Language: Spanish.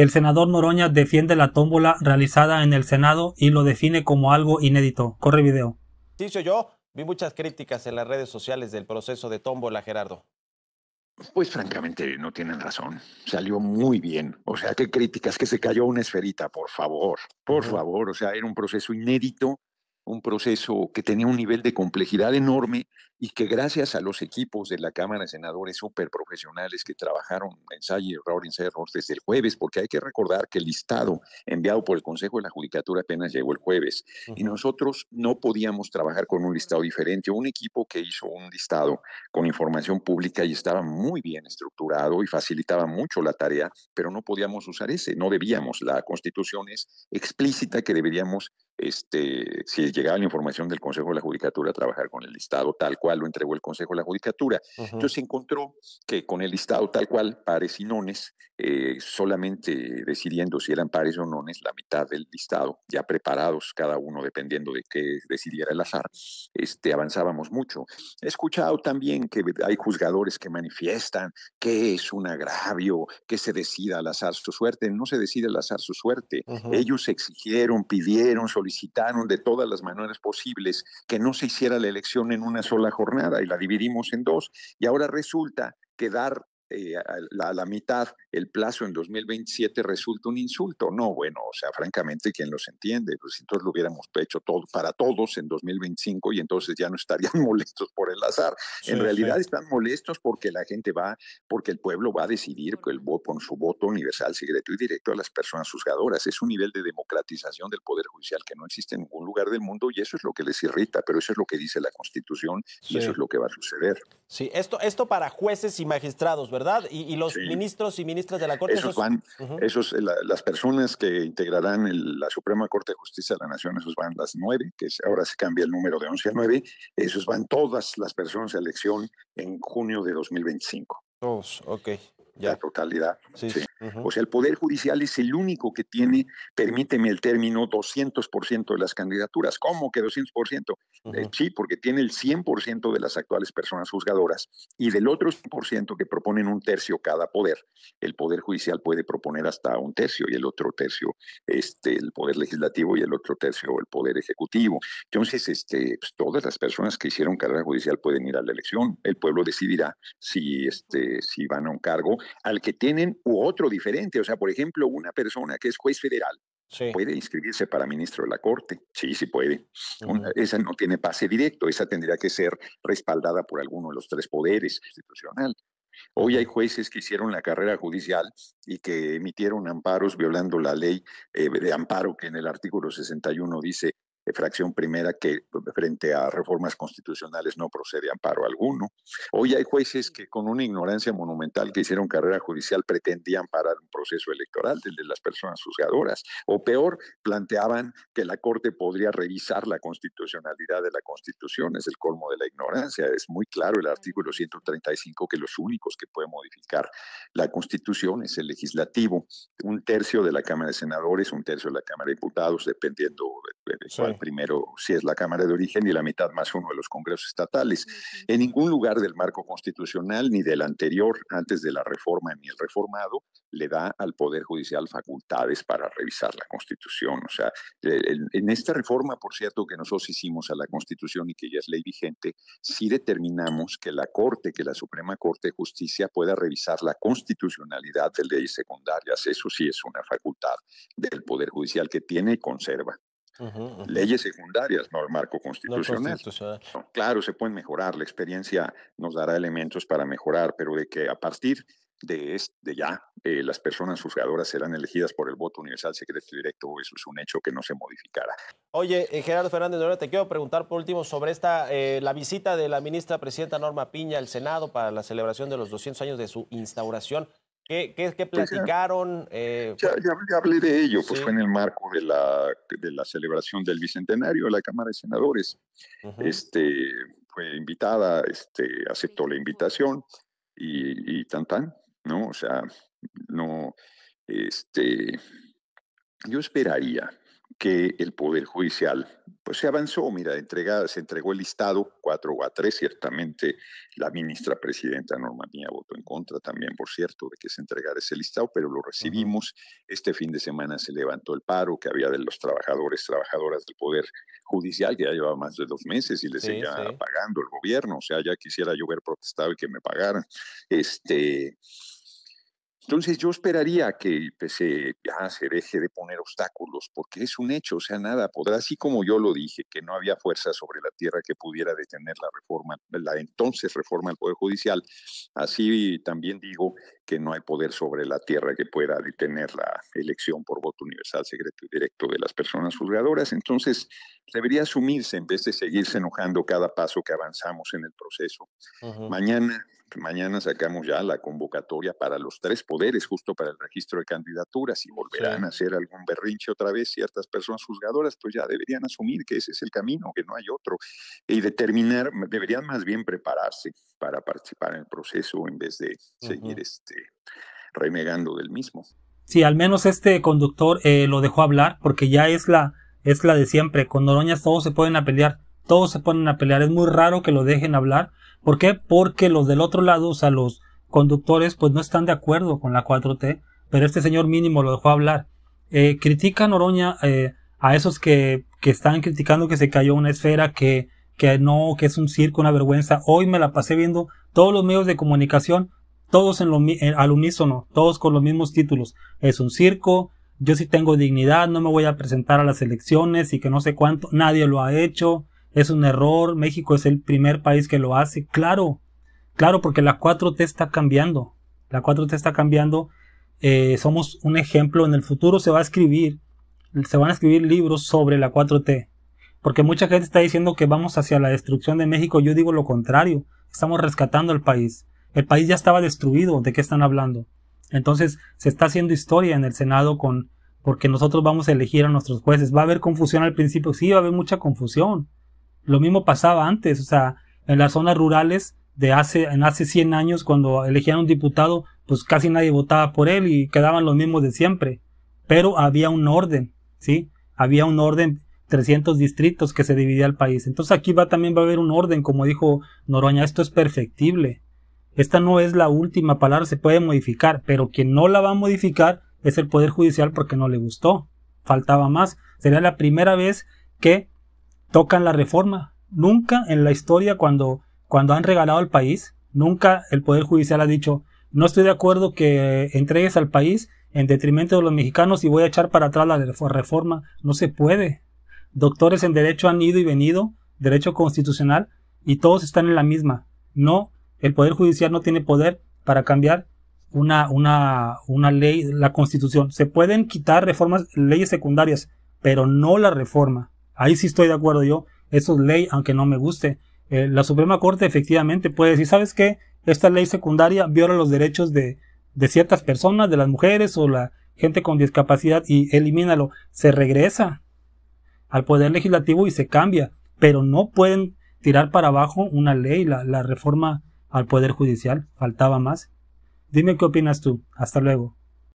El senador Noroña defiende la tómbola realizada en el Senado y lo define como algo inédito. Corre video. Dicho yo, vi muchas críticas en las redes sociales del proceso de tómbola, Gerardo. Pues francamente no tienen razón. Salió muy bien. O sea, qué críticas, que se cayó una esferita, por favor, por favor. O sea, era un proceso inédito un proceso que tenía un nivel de complejidad enorme y que gracias a los equipos de la Cámara de Senadores súper profesionales que trabajaron ensayo y error, ensayo y error desde el jueves, porque hay que recordar que el listado enviado por el Consejo de la Judicatura apenas llegó el jueves y nosotros no podíamos trabajar con un listado diferente. Un equipo que hizo un listado con información pública y estaba muy bien estructurado y facilitaba mucho la tarea, pero no podíamos usar ese, no debíamos. La Constitución es explícita que deberíamos este, si llegaba la información del Consejo de la Judicatura, trabajar con el listado tal cual lo entregó el Consejo de la Judicatura. Entonces se encontró que con el listado tal cual, pares y nones, eh, solamente decidiendo si eran pares o nones, la mitad del listado, ya preparados cada uno dependiendo de qué decidiera el azar, este, avanzábamos mucho. He escuchado también que hay juzgadores que manifiestan que es un agravio que se decida al azar su suerte. No se decide al azar su suerte. Ellos exigieron, pidieron, solicitaron solicitaron de todas las maneras posibles que no se hiciera la elección en una sola jornada y la dividimos en dos. Y ahora resulta que dar eh, a, la, mitad el plazo en 2027 resulta un insulto. No, bueno, o sea, francamente, ¿quién los entiende? Pues entonces lo hubiéramos hecho todo para todos en 2025 y entonces ya no estarían molestos por el azar. en realidad están molestos porque la gente va, porque el pueblo va a decidir que el voto, con su voto universal, secreto y directo a las personas juzgadoras. Es un nivel de democratización del Poder Judicial que no existe en ningún lugar del mundo y eso es lo que les irrita, pero eso es lo que dice la Constitución y eso es lo que va a suceder. Sí, esto, esto para jueces y magistrados, ¿verdad? Y, los ministros y ministras de la Corte. Esos, van, esos, las personas que integrarán la Suprema Corte de Justicia de la Nación, esos van las nueve, que ahora se cambia el número de once a nueve, esos van todas las personas a elección en junio de 2025. Todos, ok. La totalidad. Sí. O sea, el Poder Judicial es el único que tiene, permíteme el término, 200% de las candidaturas. ¿Cómo que 200%? Eh, sí, porque tiene el 100% de las actuales personas juzgadoras y del otro 100% que proponen un tercio cada poder. El Poder Judicial puede proponer hasta un tercio y el otro tercio este, el Poder Legislativo y el otro tercio el Poder Ejecutivo. Entonces, este, pues, todas las personas que hicieron carrera judicial pueden ir a la elección. El pueblo decidirá si, este, si van a un cargo al que tienen u otro diferente. O sea, por ejemplo, una persona que es juez federal puede inscribirse para ministro de la Corte. Sí, sí puede. esa no tiene pase directo, esa tendría que ser respaldada por alguno de los tres poderes institucional. Hoy hay jueces que hicieron la carrera judicial y que emitieron amparos violando la ley eh, de amparo que en el artículo 61 dice fracción primera que frente a reformas constitucionales no procede amparo alguno. Hoy hay jueces que con una ignorancia monumental que hicieron carrera judicial pretendían parar un proceso electoral de las personas juzgadoras. O peor, planteaban que la Corte podría revisar la constitucionalidad de la Constitución. Es el colmo de la ignorancia. Es muy claro el artículo 135 que los únicos que pueden modificar la Constitución es el legislativo. Un tercio de la Cámara de Senadores, un tercio de la Cámara de Diputados, dependiendo de, cuál primero si es la Cámara de Origen y la mitad más uno de los congresos estatales. En ningún lugar del marco constitucional, ni del anterior, antes de la reforma, ni el reformado, le da al Poder Judicial facultades para revisar la Constitución. O sea, en esta reforma, por cierto, que nosotros hicimos a la Constitución y que ya es ley vigente, sí determinamos que la Corte, que la Suprema Corte de Justicia pueda revisar la constitucionalidad de leyes secundarias. Eso sí es una facultad del Poder Judicial que tiene y conserva. Leyes secundarias, no el marco constitucional. claro, se pueden mejorar, la experiencia nos dará elementos para mejorar, pero de que a partir de, este, ya eh, las personas juzgadoras serán elegidas por el voto universal, secreto y directo, eso es un hecho que no se modificará. Oye, eh, Gerardo Fernández, ahora te quiero preguntar por último sobre esta, eh, la visita de la ministra presidenta Norma Piña al Senado para la celebración de los 200 años de su instauración. ¿Qué, qué, qué platicaron? Eh, ya, ya, hablé de ello, pues fue en el marco de la, de la celebración del Bicentenario de la Cámara de Senadores. este, fue invitada, este, aceptó la invitación y, y tan tan, ¿no? O sea, no, este, yo esperaría que el Poder Judicial pues se avanzó, mira, se entregó el listado 4 a 3, ciertamente la ministra presidenta Norma Mía votó en contra también, por cierto, de que se entregara ese listado, pero lo recibimos. Este fin de semana se levantó el paro que había de los trabajadores, trabajadoras del Poder Judicial, que ya llevaba más de dos meses y le seguía pagando el gobierno, o sea, ya quisiera yo ver protestado y que me pagaran. Este, entonces yo esperaría que pues, ya se deje de poner obstáculos, porque es un hecho, o sea, nada podrá, así como yo lo dije, que no había fuerza sobre la tierra que pudiera detener la reforma, la entonces reforma del Poder Judicial, así también digo que no hay poder sobre la tierra que pueda detener la elección por voto universal, secreto y directo de las personas juzgadoras. Entonces debería asumirse en vez de seguirse enojando cada paso que avanzamos en el proceso. Mañana Mañana sacamos ya la convocatoria para los tres poderes, justo para el registro de candidaturas, y volverán a hacer algún berrinche otra vez ciertas personas juzgadoras, pues ya deberían asumir que ese es el camino, que no hay otro, y determinar, deberían más bien prepararse para participar en el proceso en vez de seguir este, renegando del mismo. Sí, al menos este conductor eh, lo dejó hablar, porque ya es la, es la de siempre. Con Noroñas todos se pueden a pelear, todos se ponen a pelear. Es muy raro que lo dejen hablar ¿Por qué? Porque los del otro lado, o sea, los conductores, pues no están de acuerdo con la 4T, pero este señor mínimo lo dejó hablar. Eh, critica Noroña eh, a esos que, que están criticando que se cayó una esfera, que, que no, que es un circo, una vergüenza. Hoy me la pasé viendo todos los medios de comunicación, todos en lo, al unísono, todos con los mismos títulos. Es un circo, yo sí tengo dignidad, no me voy a presentar a las elecciones y que no sé cuánto, nadie lo ha hecho, es un error, México es el primer país que lo hace, claro, claro, porque la 4T está cambiando, la 4T está cambiando, eh, somos un ejemplo, en el futuro se va a escribir, se van a escribir libros sobre la 4T, porque mucha gente está diciendo que vamos hacia la destrucción de México, yo digo lo contrario, estamos rescatando el país, el país ya estaba destruido, ¿de qué están hablando? Entonces se está haciendo historia en el Senado con porque nosotros vamos a elegir a nuestros jueces. Va a haber confusión al principio, sí, va a haber mucha confusión. Lo mismo pasaba antes, o sea, en las zonas rurales de hace, en hace 100 años, cuando elegían un diputado, pues casi nadie votaba por él y quedaban los mismos de siempre. Pero había un orden, ¿sí? Había un orden, 300 distritos que se dividía el país. Entonces aquí va también va a haber un orden, como dijo Noroña, esto es perfectible. Esta no es la última palabra, se puede modificar, pero quien no la va a modificar es el Poder Judicial porque no le gustó. Faltaba más. Sería la primera vez que tocan la reforma. Nunca en la historia cuando, cuando han regalado al país, nunca el Poder Judicial ha dicho no estoy de acuerdo que entregues al país en detrimento de los mexicanos y voy a echar para atrás la reforma. No se puede. Doctores en derecho han ido y venido, derecho constitucional, y todos están en la misma. No, el Poder Judicial no tiene poder para cambiar una, una, una ley, la constitución. Se pueden quitar reformas, leyes secundarias, pero no la reforma. Ahí sí estoy de acuerdo yo. Eso es ley, aunque no me guste. Eh, la Suprema Corte efectivamente puede decir, ¿sabes qué? Esta ley secundaria viola los derechos de, de ciertas personas, de las mujeres o la gente con discapacidad y elimínalo. Se regresa al Poder Legislativo y se cambia. Pero no pueden tirar para abajo una ley, la, la reforma al Poder Judicial. Faltaba más. Dime qué opinas tú. Hasta luego.